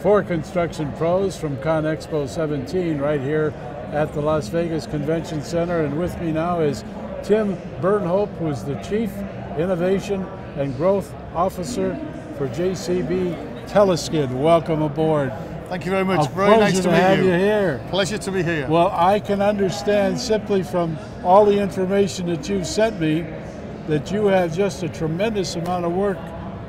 for construction pros from ConExpo 17 right here at the Las Vegas Convention Center. And with me now is Tim Burnhope, who's the Chief Innovation and Growth Officer for JCB Teleskid. Welcome aboard. Thank you very much. A very nice to, to meet have you. you here. Pleasure to be here. Well, I can understand simply from all the information that you've sent me that you have just a tremendous amount of work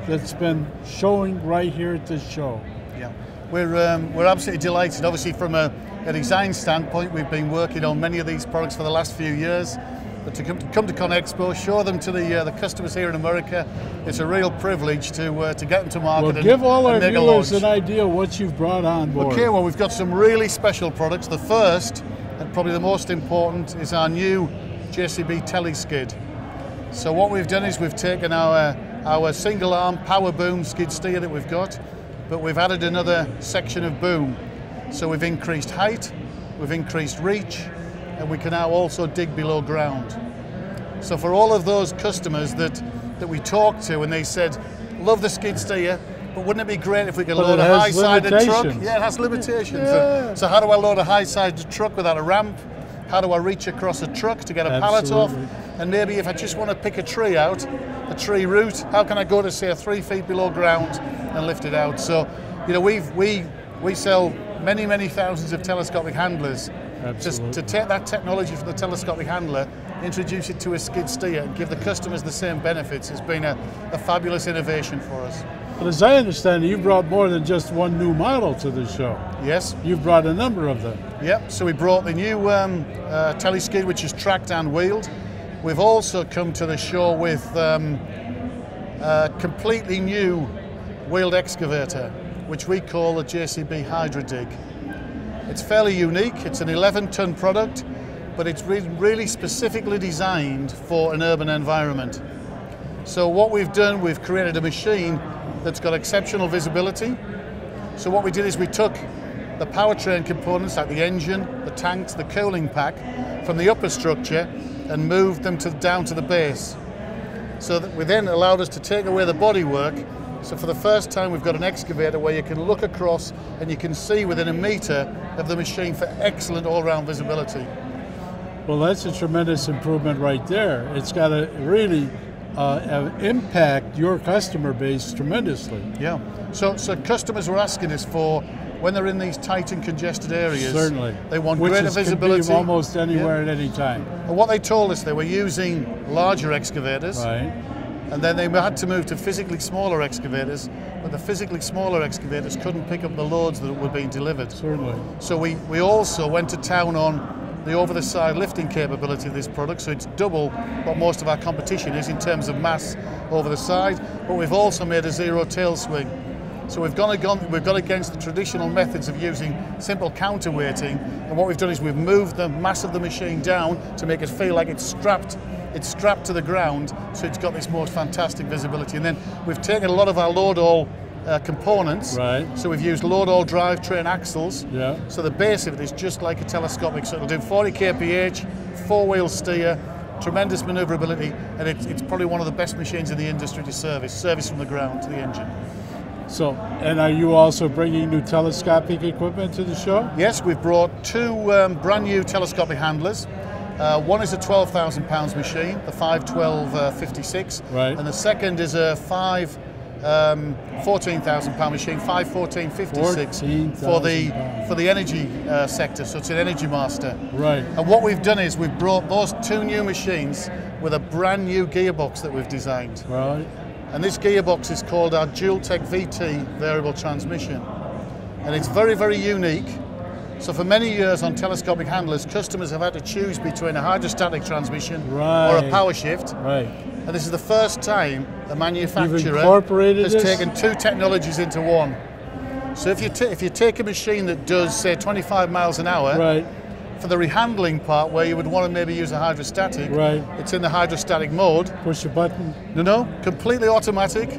that's been showing right here at this show. Yeah, we're, um, we're absolutely delighted. Obviously, from a, a, design standpoint, we've been working on many of these products for the last few years. But to come to, come to ConExpo, show them to the uh, the customers here in America, it's a real privilege to uh, to get them to market. Well, and, give all our viewers an idea what you've brought on board. Okay, well, we've got some really special products. The first, and probably the most important, is our new JCB Teleskid. So what we've done is we've taken our our single arm power boom skid steer that we've got, but we've added another section of boom. So we've increased height, we've increased reach, and we can now also dig below ground. So for all of those customers that, that we talked to and they said, love the skid steer, but wouldn't it be great if we could but load a high-sided truck? Yeah, it has limitations. Yeah. So how do I load a high-sided truck without a ramp? How do I reach across a truck to get a Absolutely. pallet off? And maybe if I just want to pick a tree out, a tree root, how can I go to say three feet below ground and lift it out? So, you know, we've we we sell many many thousands of telescopic handlers. Just to take that technology from the telescopic handler, introduce it to a skid steer, and give the customers the same benefits has been a, a fabulous innovation for us. But as I understand it, you brought more than just one new model to the show. Yes. You've brought a number of them. Yep, so we brought the new um, uh, teleskid, which is tracked and wheeled. We've also come to the show with um, a completely new wheeled excavator, which we call the JCB Hydradig. It's fairly unique, it's an 11 ton product, but it's re really specifically designed for an urban environment. So what we've done, we've created a machine that's got exceptional visibility. So what we did is we took the powertrain components like the engine, the tanks, the cooling pack from the upper structure and moved them to, down to the base. So that we then allowed us to take away the bodywork. So for the first time we've got an excavator where you can look across and you can see within a metre of the machine for excellent all-round visibility. Well, that's a tremendous improvement right there. It's got to really uh, impact your customer base tremendously. Yeah. So, so customers were asking us for when they're in these tight and congested areas. Certainly. They want Which greater is, visibility. Almost anywhere yeah. at any time. And what they told us, they were using larger excavators. Right. And then they had to move to physically smaller excavators, but the physically smaller excavators couldn't pick up the loads that were being delivered. Certainly. So we, we also went to town on the over-the-side lifting capability of this product, so it's double what most of our competition is in terms of mass over the side, but we've also made a zero tail swing. So we've gone, we've gone against the traditional methods of using simple counterweighting, and what we've done is we've moved the mass of the machine down to make it feel like it's strapped it's strapped to the ground, so it's got this most fantastic visibility. And then we've taken a lot of our Loadall uh, components. Right. So we've used Loadall drivetrain axles. Yeah. So the base of it is just like a telescopic. So it'll do 40 kph, four-wheel steer, tremendous manoeuvrability, and it, it's probably one of the best machines in the industry to service, service from the ground to the engine. So, and are you also bringing new telescopic equipment to the show? Yes, we've brought two um, brand new telescopic handlers. Uh, one is a 12,000 pounds machine, the 512 uh, 56, right. and the second is a 5 um, 14,000 pound machine, 514 56 for the for the energy uh, sector. So it's an energy master. Right. And what we've done is we've brought those two new machines with a brand new gearbox that we've designed. Right. And this gearbox is called our Dualtech VT variable transmission, and it's very very unique. So for many years on telescopic handlers, customers have had to choose between a hydrostatic transmission right. or a power shift. Right. And this is the first time the manufacturer has this? taken two technologies into one. So if you, if you take a machine that does, say, 25 miles an hour, right. For the rehandling part where you would want to maybe use a hydrostatic, right. it's in the hydrostatic mode. Push a button. No, no, completely automatic.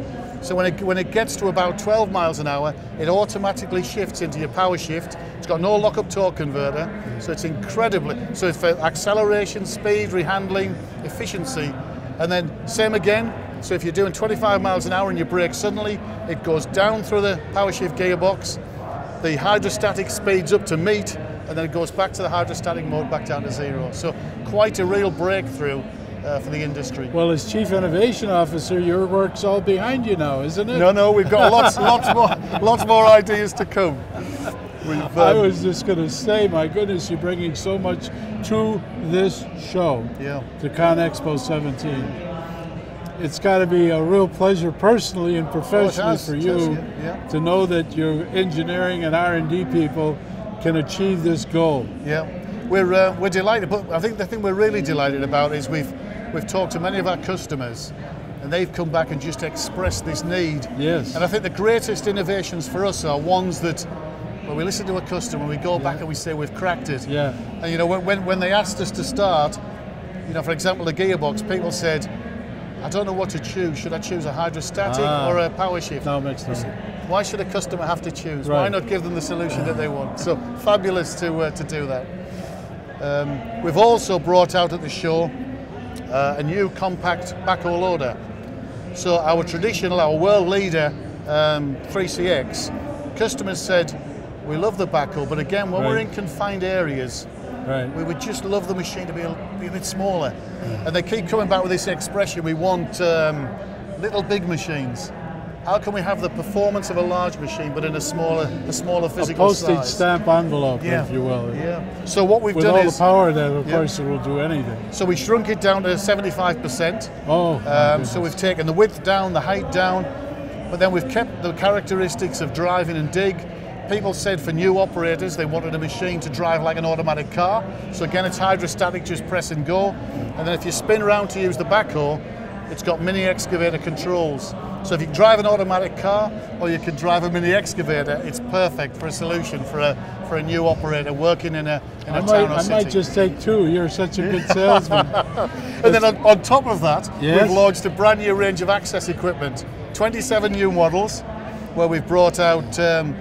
So when it, when it gets to about 12 miles an hour, it automatically shifts into your power shift. It's got no lock-up torque converter, so it's incredibly, so it's for acceleration, speed, rehandling, efficiency. And then same again, so if you're doing 25 miles an hour and you brake suddenly, it goes down through the power shift gearbox, the hydrostatic speeds up to meet, and then it goes back to the hydrostatic mode, back down to zero. So quite a real breakthrough uh, for the industry. Well, as Chief Innovation Officer, your work's all behind you now, isn't it? No, no, we've got lots, lots more, lots more ideas to come. Um, I was just going to say, my goodness, you're bringing so much to this show, yeah. to ConExpo 17. It's got to be a real pleasure, personally and professionally, oh, for you has, yeah, yeah. to know that your engineering and R&D people can achieve this goal. Yeah, we're uh, we're delighted. But I think the thing we're really delighted about is we've we've talked to many of our customers, and they've come back and just expressed this need. Yes. And I think the greatest innovations for us are ones that when we listen to a customer, we go back and we say we've cracked it. Yeah. And you know, when, when they asked us to start, you know, for example, the gearbox, people said, I don't know what to choose. Should I choose a hydrostatic ah, or a power shift? No, makes sense. Why should a customer have to choose? Right. Why not give them the solution that they want? So fabulous to uh, to do that. Um, we've also brought out at the show uh, a new compact backhoe loader. So our traditional, our world leader, um, 3CX, customers said we love the backhoe, but again, when right. we're in confined areas, right. we would just love the machine to be a, be a bit smaller. And they keep coming back with this expression, we want um, little big machines. How can we have the performance of a large machine, but in a smaller, a smaller physical a postage size? stamp envelope, yeah. if you will. Yeah. So what we've With done all is the power there, of yeah. course, it will do anything. So we shrunk it down to 75%. Oh. Um, so we've taken the width down, the height down, but then we've kept the characteristics of driving and dig people said for new operators they wanted a machine to drive like an automatic car. So again, it's hydrostatic, just press and go. And then if you spin around to use the backhoe, it's got mini excavator controls. So if you drive an automatic car or you can drive a mini excavator, it's perfect for a solution for a for a new operator working in a in a I town might, or I city. might just take two. You're such a good salesman. and then on, on, top of that, yes? we've launched a brand new range of access equipment. 27 new models, where we've brought out um,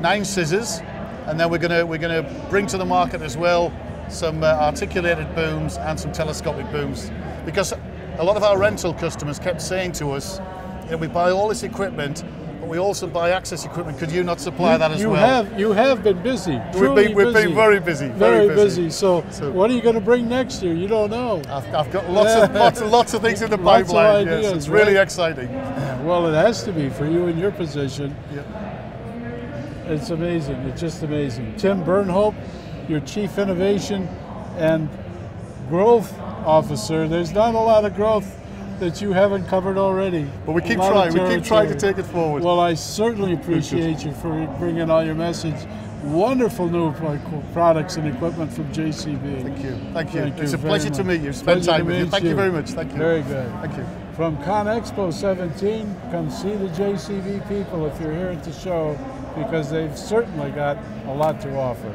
nine scissors, and then we're going to we're going to bring to the market as well some uh, articulated booms and some telescopic booms, because a lot of our rental customers kept saying to us, you know, we buy all this equipment, but we also buy access equipment. Could you not supply you, that as you well? Have, you have been busy. We've been, we've busy. been very busy. Very, very busy. busy. So, so, what are you going to bring next year? You don't know. I've, I've got lots of lots of lots of things in the lots pipeline. Ideas, yes, it's right? really exciting. Well, it has to be for you in your position. Yep. It's amazing. It's just amazing. Tim Burnhope, your Chief Innovation and Growth Officer. There's not a lot of growth that you haven't covered already. But we keep trying. We keep trying to take it forward. Well, I certainly appreciate you for bringing all your message. Wonderful new products and equipment from JCB. Thank you. Thank you. Thank it's you a pleasure much. to meet you. Spend pleasure time with you. Thank you. you very much. Thank you. Very good. Thank you. From ConExpo 17, come see the JCB people if you're here at the show because they've certainly got a lot to offer.